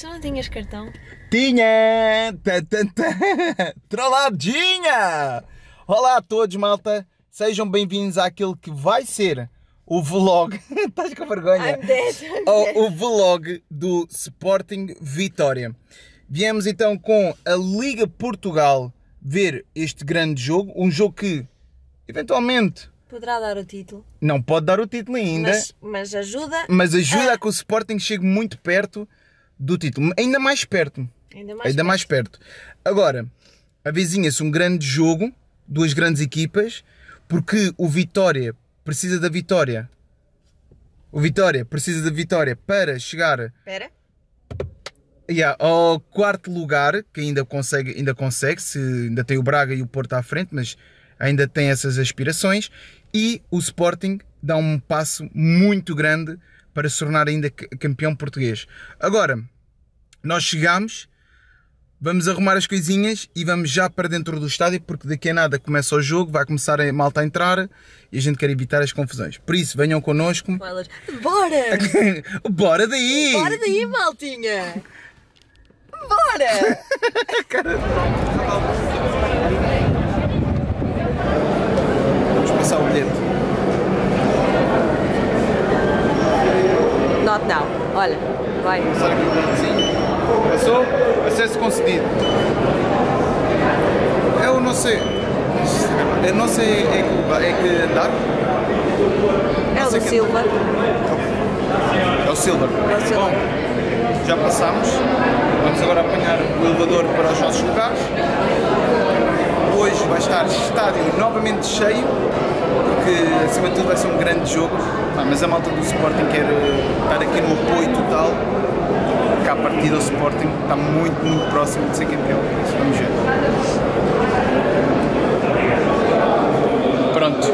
Já não tinhas cartão? Tinha! Tá, tá, tá. Trolladinha! Olá a todos, malta. Sejam bem-vindos àquele que vai ser o vlog. Estás com vergonha? I'm dead. I'm O, dead. o vlog do Sporting Vitória. Viemos então com a Liga Portugal ver este grande jogo. Um jogo que, eventualmente, Poderá dar o título. não pode dar o título ainda. Mas, mas ajuda mas ajuda Ah. a que o Sporting chegue muito perto do título, ainda mais perto, ainda mais. ainda mais perto. Agora, avizinha-se um grande jogo, duas grandes equipas, porque o Vitória precisa da vitória. O Vitória precisa da vitória para chegar Espera. yeah, ao quarto lugar, que ainda consegue, ainda consegue, se ainda tem o Braga e o Porto à frente, mas ainda tem essas aspirações, e o Sporting dá um passo muito grande para se tornar ainda campeão português. Agora, nós chegamos, vamos arrumar as coisinhas e vamos já para dentro do estádio, porque daqui a nada começa o jogo, vai começar a malta a entrar e a gente quer evitar as confusões. Por isso, venham connosco. Bora! Bora daí! Bora daí, maltinha! Bora! Vamos passar o bilhete. Not now. Olha, vai. Passar aqui o botãozinho. Passou? Acesso concedido. Eu não sei. Eu não sei. É que, é que andar? É o Silva. É o Silver. É o Silva. Bom, já passámos. Vamos agora apanhar o elevador para os nossos lugares. Hoje vai estar estádio novamente cheio, porque acima de tudo vai ser um grande jogo. Mas a malta do Sporting quer eh, estar aqui no apoio total. Porque a partida do Sporting está muito, muito próximo de ser campeão. Vamos ver. Pronto,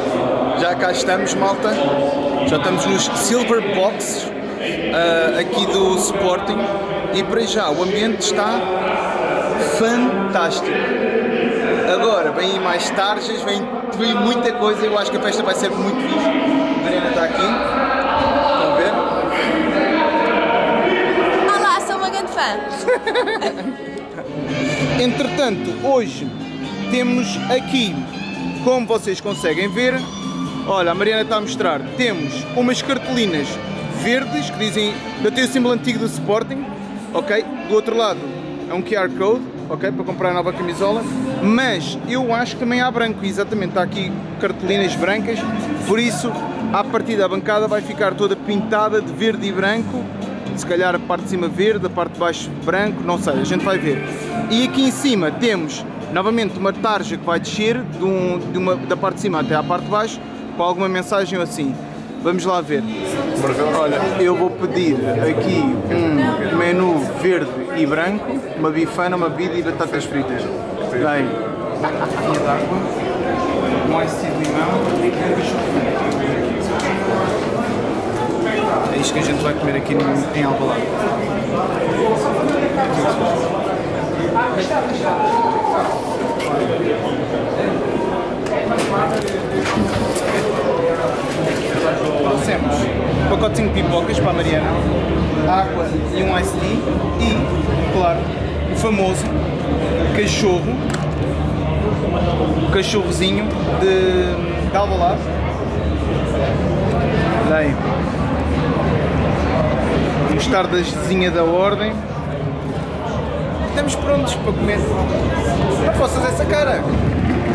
já cá estamos, malta. Já estamos nos Silver Boxes ah, aqui do Sporting e para já o ambiente está fantástico. Agora aí mais tarjas, vem, vem muita coisa. Eu acho que a festa vai ser muito fixe. A Mariana está aqui. Estão a ver? Olá, sou uma grande fã. Entretanto, hoje temos aqui, como vocês conseguem ver, olha, a Mariana está a mostrar, temos umas cartolinas verdes que dizem, eu tenho o símbolo antigo do Sporting, ok? Do outro lado é um QR Code, ok? Para comprar a nova camisola, mas eu acho que também há branco, exatamente, está aqui cartolinas brancas, por isso, à partida a bancada vai ficar toda pintada de verde e branco, se calhar a parte de cima verde, a parte de baixo branco, não sei, a gente vai ver. E aqui em cima temos novamente uma tarja que vai descer de, um- de uma, da parte de cima até à parte de baixo com alguma mensagem assim. Vamos lá ver. Olha, eu vou pedir aqui um menu verde e branco, uma bifana, uma bebida e batatas fritas. Bem, garrafinha de água, um ice de limão e um cachorro. É isto que a gente vai comer aqui no- em Alvalade. Trouxemos um pacotinho de pipocas para a Mariana, água e um ice tea e, claro, o famoso cachorro, o cachorrozinho de, de Alvalade. Bem, mostardazinha da ordem. Estamos prontos para comer. Não fazer essa cara.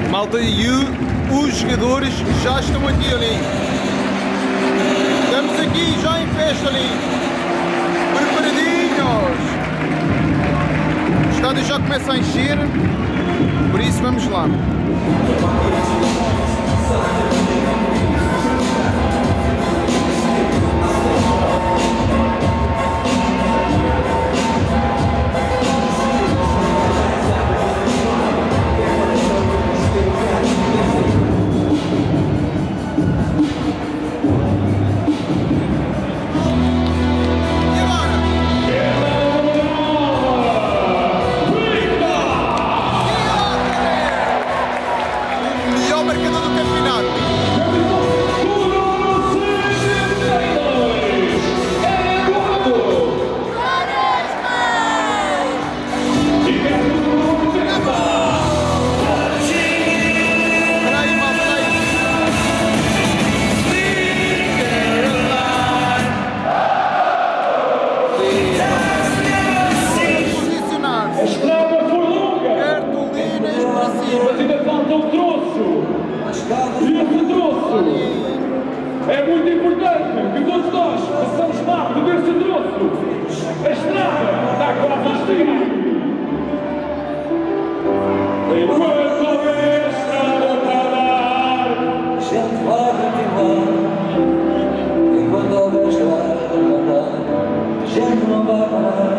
Malta, e os jogadores já estão aqui ali. Estamos aqui já em festa ali. Preparadinhos. Estádio já começa a encher. Por isso vamos lá. Jehovah.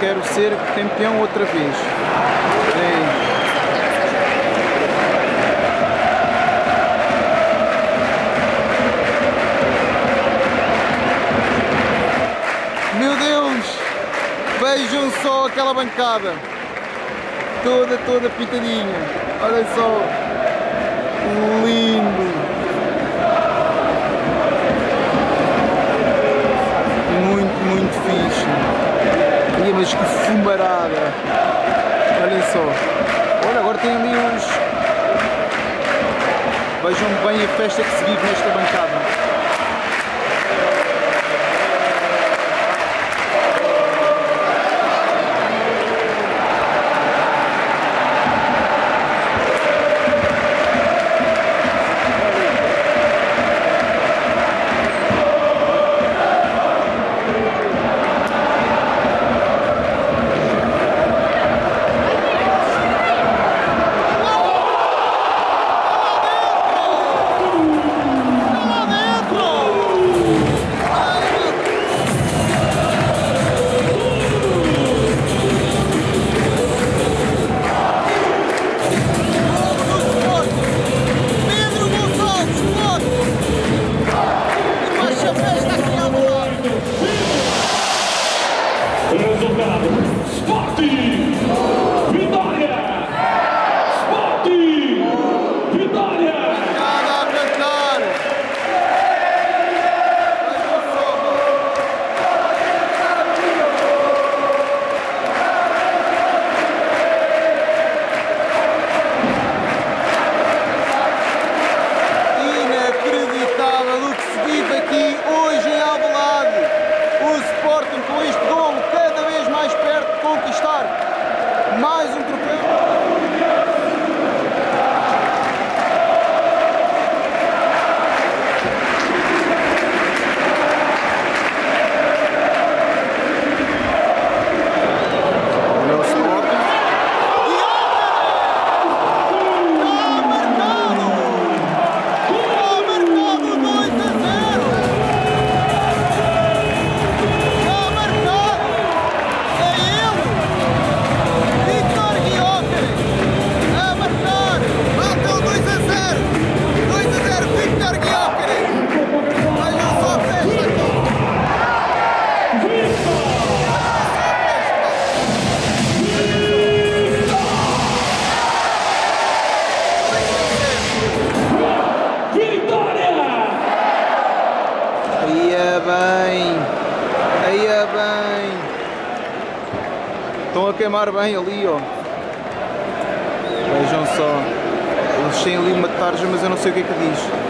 quero ser campeão outra vez. Meu Deus! Vejam só aquela bancada! Toda, toda pintadinha! Olhem só! Lindo! Aí, mas que fumarada! Olhem só. Olha, agora tem ali uns. Vejam bem a festa que se vive nesta bancada. queimar bem ali, ó. Vejam só. Eles têm ali uma tarja, mas eu não sei o que é que diz.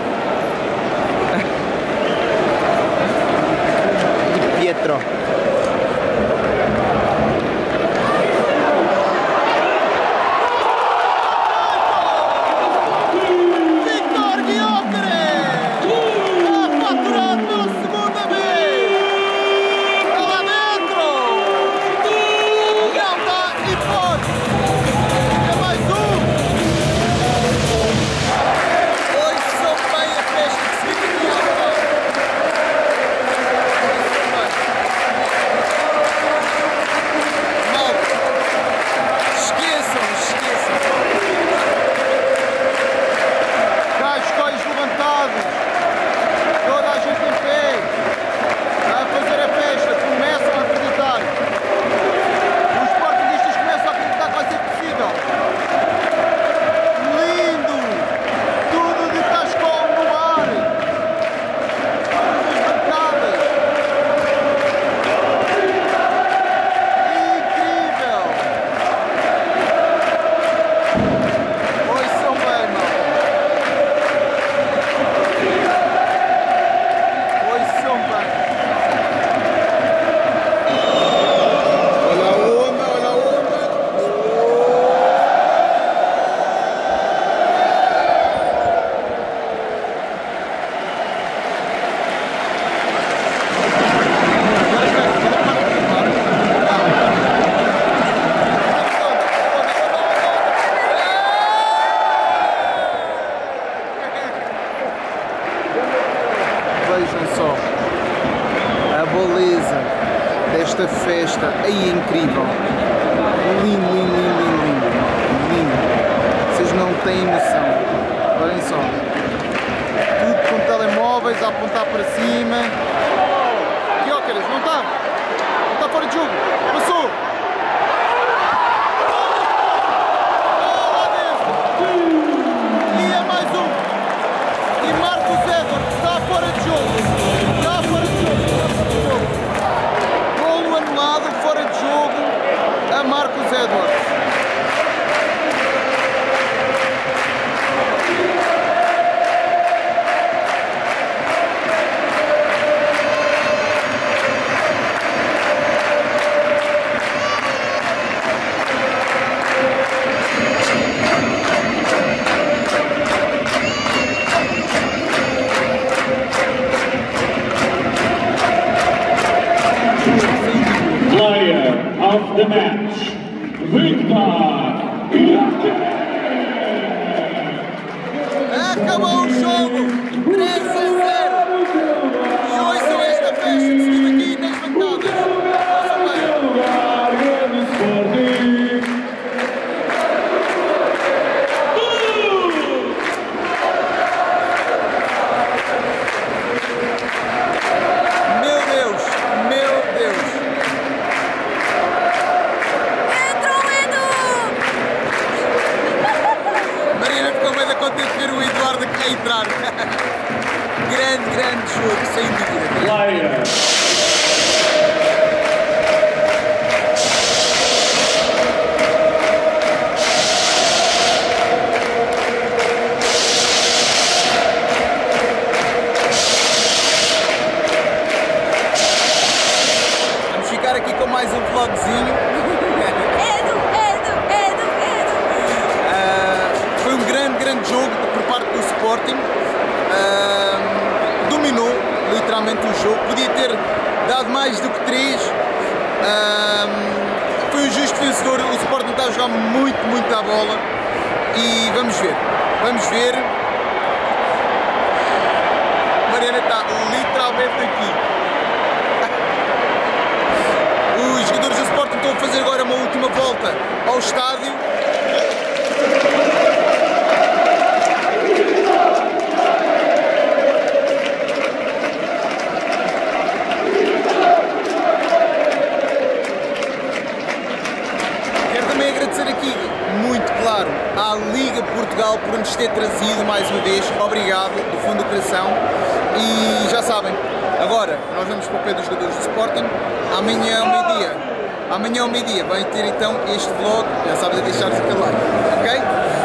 vejam só a beleza desta festa aí incrível. Lindo, lindo, lindo, lindo, lindo. Vocês não têm noção. Olhem só. Tudo com telemóveis a apontar para cima. Que óculos, não está? Não está fora de jogo. Passou! the mat. Sporting uh, dominou literalmente o jogo, podia ter dado mais do que 3. Uh, foi um justo vencedor, o Sporting está a jogar muito, muito à bola e vamos ver, vamos ver. Mariana está literalmente aqui. Os jogadores do Sporting estão a fazer agora uma última volta ao estádio. Amanhã ao meio-dia vai ter então este vlog. Já sabes a deixar o teu like, ok?